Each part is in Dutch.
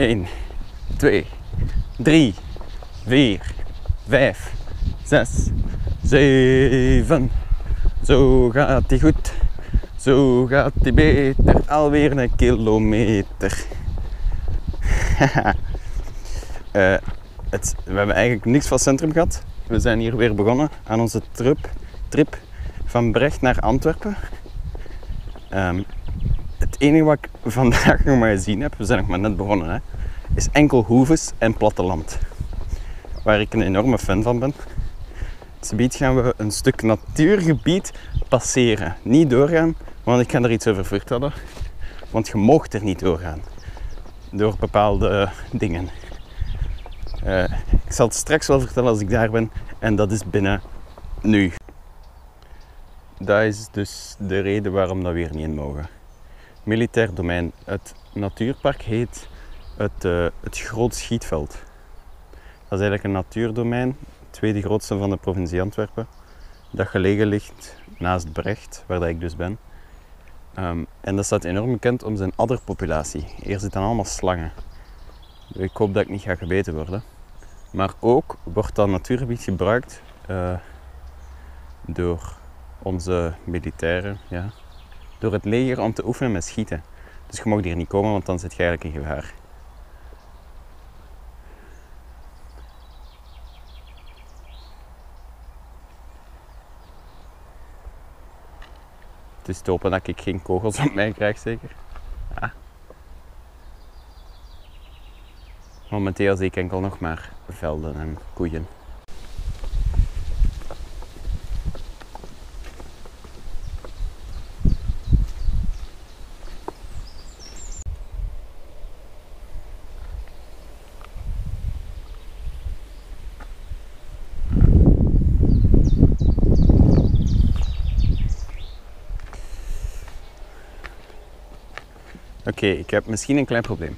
1, 2, 3, 4, 5, 6, 7. Zo gaat die goed. Zo gaat die beter. Alweer een kilometer. uh, het, we hebben eigenlijk niks van het centrum gehad. We zijn hier weer begonnen aan onze trip, trip van Brecht naar Antwerpen. Um, het enige wat ik vandaag nog maar gezien heb, we zijn nog maar net begonnen, hè, is enkel hoeves en platteland. Waar ik een enorme fan van ben. Subiet gaan we een stuk natuurgebied passeren. Niet doorgaan, want ik ga er iets over vertellen. Want je mocht er niet doorgaan. Door bepaalde dingen. Uh, ik zal het straks wel vertellen als ik daar ben. En dat is binnen nu. Dat is dus de reden waarom dat we hier niet in mogen. Militair domein. Het natuurpark heet het, uh, het Groot Schietveld. Dat is eigenlijk een natuurdomein, het tweede grootste van de provincie Antwerpen, dat gelegen ligt naast Brecht, waar dat ik dus ben. Um, en dat staat enorm bekend om zijn adderpopulatie. Hier zitten allemaal slangen. Ik hoop dat ik niet ga gebeten worden. Maar ook wordt dat natuurgebied gebruikt uh, door onze militairen, ja, door het leger om te oefenen met schieten. Dus je mag hier niet komen, want dan zit je eigenlijk in gevaar. Het is te hopen dat ik geen kogels op mij krijg, zeker. Momenteel zie ik enkel nog maar velden en koeien. Oké, ik heb misschien een klein probleem.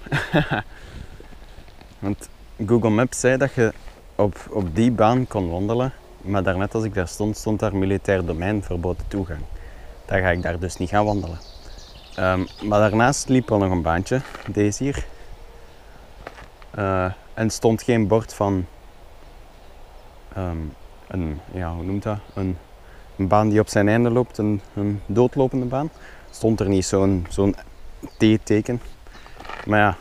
Want Google Maps zei dat je op, op die baan kon wandelen, maar daarnet als ik daar stond, stond daar militair domein verboden toegang. Dan ga ik daar dus niet gaan wandelen. Um, maar daarnaast liep wel nog een baantje, deze hier. Uh, en stond geen bord van um, een, ja, hoe noemt dat? Een, een, baan die op zijn einde loopt, een, een doodlopende baan. Stond er niet zo'n zo'n T-teken. Maar ja,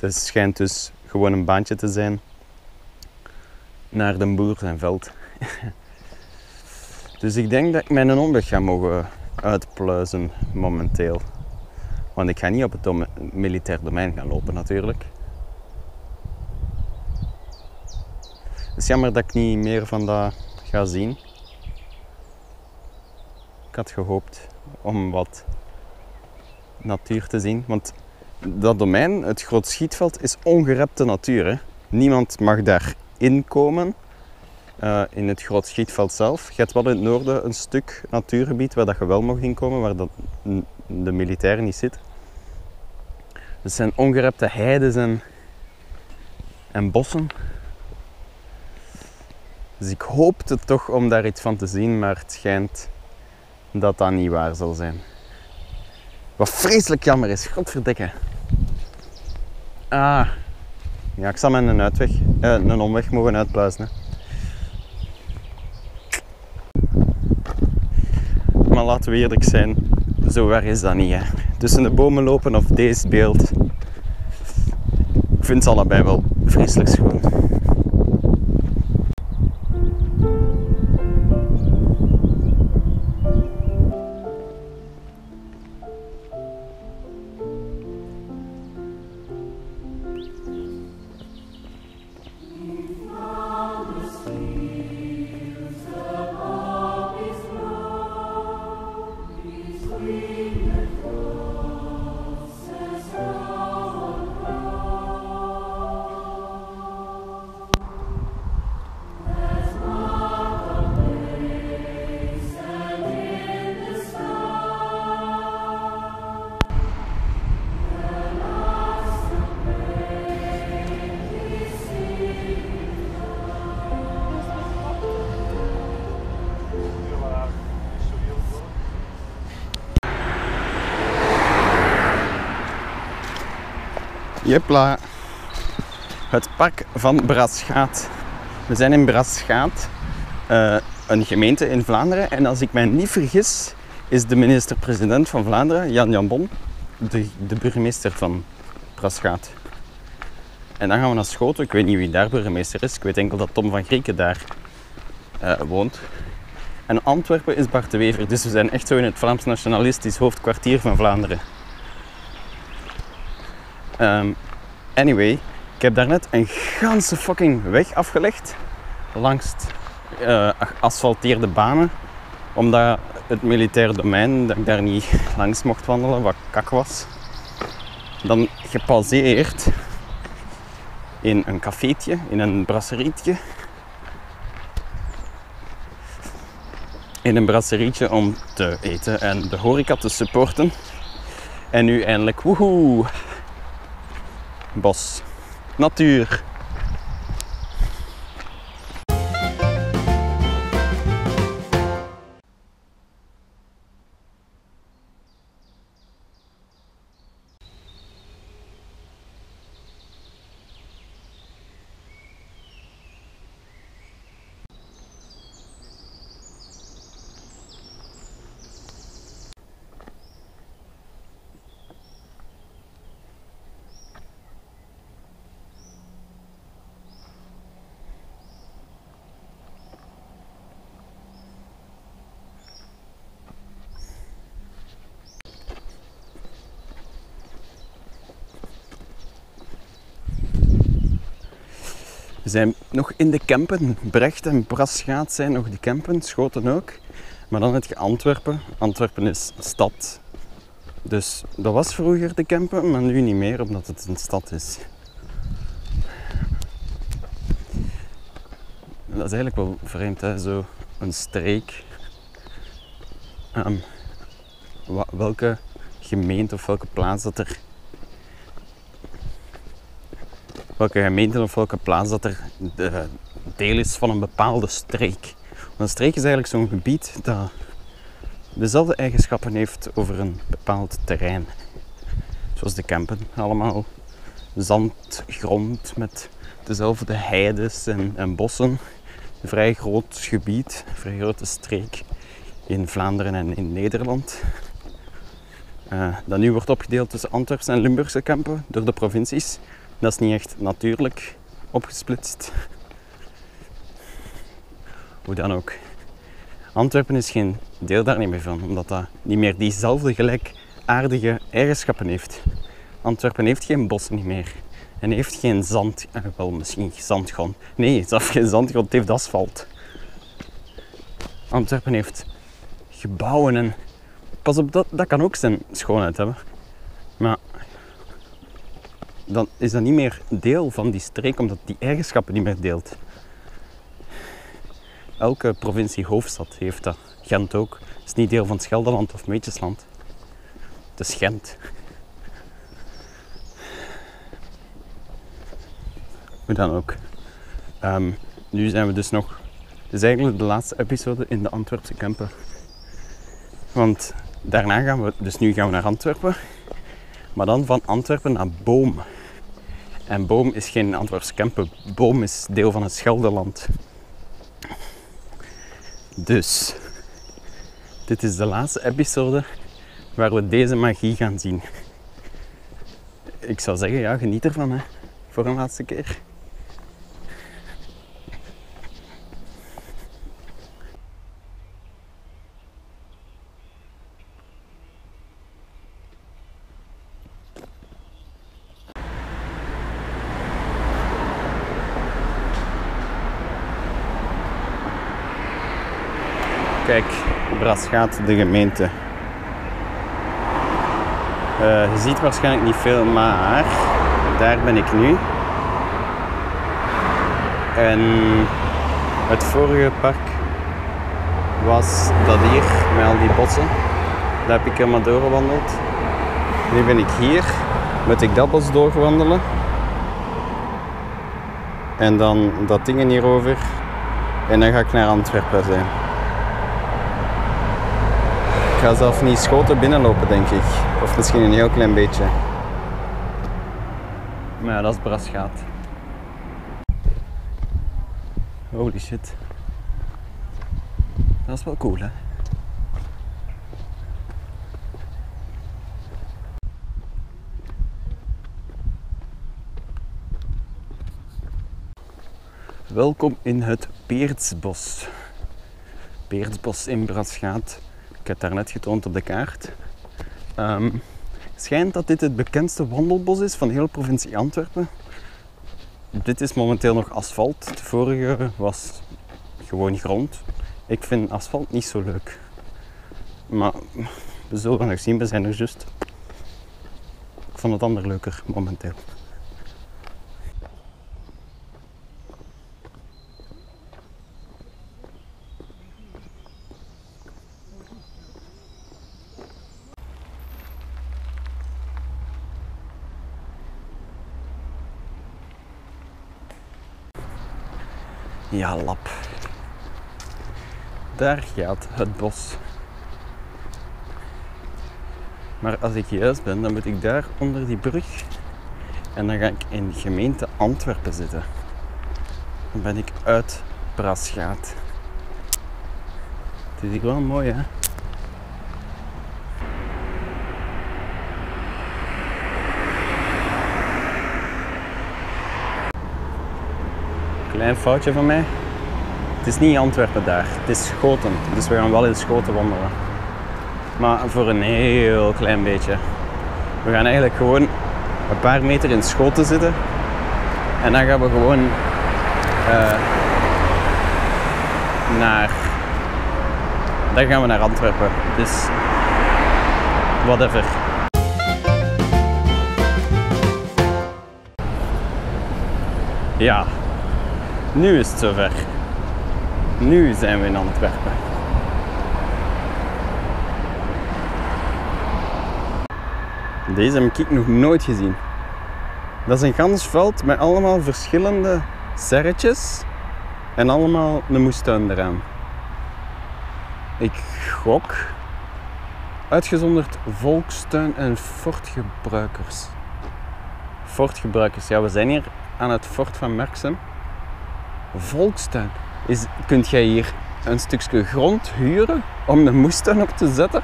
het schijnt dus gewoon een baantje te zijn naar de boer zijn veld. dus ik denk dat ik mijn omweg ga mogen uitpluizen momenteel. Want ik ga niet op het militair domein gaan lopen natuurlijk. Het is jammer dat ik niet meer van dat ga zien. Ik had gehoopt om wat natuur te zien. Want dat domein, het Groot Schietveld, is ongerepte natuur. Hè? Niemand mag daar inkomen uh, in het Groot Schietveld zelf. Je hebt wel in het noorden een stuk natuurgebied waar dat je wel mag inkomen, waar dat de militairen niet zitten. Het zijn ongerepte heides en, en bossen. Dus ik hoopte toch om daar iets van te zien, maar het schijnt dat dat niet waar zal zijn. Wat vreselijk jammer is, godverdikke. Ah. Ja, ik zal met een uitweg, eh, een omweg mogen uitpluizen. Maar laten we eerlijk zijn, zo waar is dat niet. Hè. Tussen de bomen lopen of deze beeld. Ik vind ze allebei wel vreselijk schoon. Jepla. het park van Braschaat. We zijn in Braschaat, uh, een gemeente in Vlaanderen. En als ik mij niet vergis, is de minister-president van Vlaanderen, Jan Jan Bon, de, de burgemeester van Braschaat. En dan gaan we naar Schoten. Ik weet niet wie daar burgemeester is. Ik weet enkel dat Tom van Grieken daar uh, woont. En Antwerpen is Bart de Wever. Dus we zijn echt zo in het Vlaams nationalistisch hoofdkwartier van Vlaanderen. Um, anyway, ik heb daarnet een ganse fucking weg afgelegd. Langs uh, asfalteerde banen. Omdat het militaire domein, dat ik daar niet langs mocht wandelen, wat kak was. Dan gepauzeerd in een cafeetje, in een brasserietje. In een brasserietje om te eten en de horeca te supporten. En nu eindelijk, woehoe, bos, natuur. We zijn nog in de Kempen. Brecht en Brasgaat zijn nog de Kempen, Schoten ook. Maar dan heb je Antwerpen. Antwerpen is stad. Dus dat was vroeger de Kempen, maar nu niet meer omdat het een stad is. Dat is eigenlijk wel vreemd, hè? zo een streek. Welke gemeente of welke plaats dat er welke gemeente of welke plaats dat er de deel is van een bepaalde streek. Een streek is eigenlijk zo'n gebied dat dezelfde eigenschappen heeft over een bepaald terrein. Zoals de Kempen, allemaal zandgrond met dezelfde heides en, en bossen. Een vrij groot gebied, een vrij grote streek in Vlaanderen en in Nederland. Uh, dat nu wordt opgedeeld tussen Antwerpse en Limburgse Kempen door de provincies. Dat is niet echt natuurlijk opgesplitst. Hoe dan ook. Antwerpen is geen deel daar niet meer van, omdat dat niet meer diezelfde gelijkaardige eigenschappen heeft. Antwerpen heeft geen bossen meer. En heeft geen zand. Eh, wel, misschien zandgrond. Nee, zelfs geen zandgrond, het heeft asfalt. Antwerpen heeft gebouwen en. Pas op, dat, dat kan ook zijn schoonheid hebben. Maar dan is dat niet meer deel van die streek, omdat die eigenschappen niet meer deelt. Elke provincie hoofdstad heeft dat. Gent ook. Het is niet deel van Scheldeland of Meetjesland. Het is Gent. Hoe dan ook. Um, nu zijn we dus nog... Het is eigenlijk de laatste episode in de Antwerpse Kempen. Want daarna gaan we... Dus nu gaan we naar Antwerpen. Maar dan van Antwerpen naar Boom. En Boom is geen Antwerps Kempen. Boom is deel van het Scheldeland. Dus, dit is de laatste episode waar we deze magie gaan zien. Ik zou zeggen, ja, geniet ervan hè, voor een laatste keer. Brasgaat, de gemeente. Uh, je ziet waarschijnlijk niet veel, maar daar ben ik nu. En het vorige park was dat hier, met al die bossen. Daar heb ik helemaal doorgewandeld. Nu ben ik hier, moet ik dat bos doorwandelen. En dan dat ding hierover. En dan ga ik naar Antwerpen zijn. Ik ga zelf niet schoten binnenlopen, denk ik. Of misschien een heel klein beetje. Maar ja, dat is Brasgaat. Holy shit. Dat is wel cool, hè? Welkom in het Peertsbos. Peertsbos in Braschaat. Ik heb het daarnet getoond op de kaart. Ehm, schijnt dat dit het bekendste wandelbos is van de hele provincie Antwerpen. Dit is momenteel nog asfalt. Het vorige was gewoon grond. Ik vind asfalt niet zo leuk. Maar we zullen nog zien, we zijn er juist. Ik vond het ander leuker momenteel. Ja, lap. Daar gaat het bos. Maar als ik juist ben, dan moet ik daar onder die brug. En dan ga ik in gemeente Antwerpen zitten. Dan ben ik uit Braschaat. Het is hier wel mooi, hè? Klein foutje van mij. Het is niet Antwerpen daar, het is Schoten. Dus we gaan wel in Schoten wandelen. Maar voor een heel klein beetje. We gaan eigenlijk gewoon een paar meter in Schoten zitten. En dan gaan we gewoon uh, naar. Dan gaan we naar Antwerpen. Dus whatever. Ja, nu is het zover. Nu zijn we in Antwerpen. Deze heb ik nog nooit gezien. Dat is een gans veld met allemaal verschillende serretjes en allemaal een moestuin eraan. Ik gok uitgezonderd volkstuin en fortgebruikers. Fortgebruikers, ja, we zijn hier aan het fort van Merksem. Volkstuin. Is, kunt jij hier een stukje grond huren om de moestuin op te zetten?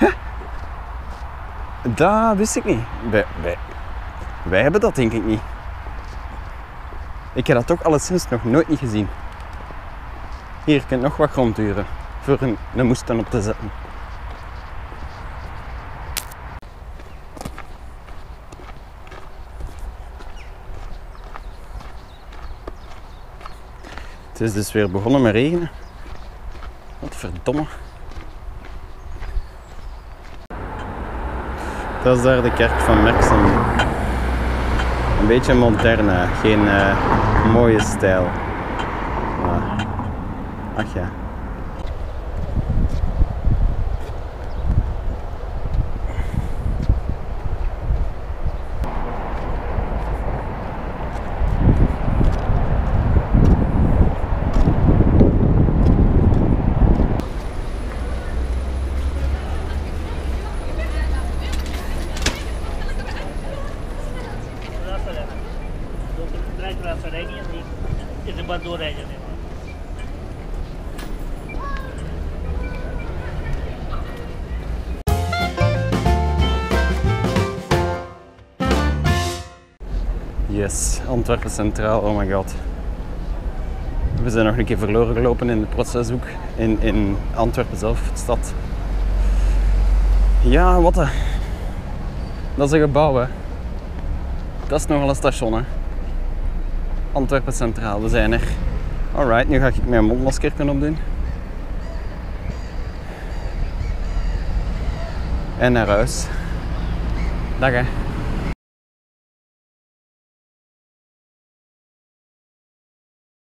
dat wist ik niet. Wij, hebben dat denk ik niet. Ik heb dat ook alleszins nog nooit niet gezien. Hier kunt nog wat grond huren voor een, een moestuin op te zetten. Het is dus weer begonnen met regenen. Wat verdomme. Dat is daar de kerk van Merksem. Een beetje moderne, geen uh, mooie stijl. Maar, ach ja. ਰਹਿ Yes, Antwerpen Centraal, oh my god. We zijn nog een keer verloren gelopen in het proceshoek in, in Antwerpen zelf, de stad. Ja, wat een. Dat is een gebouw, hè. Dat is nogal een station, hè. Antwerpen Centraal, we zijn er. Alright, nu ga ik mijn mondmasker kunnen opdoen. En naar huis. Dag hè.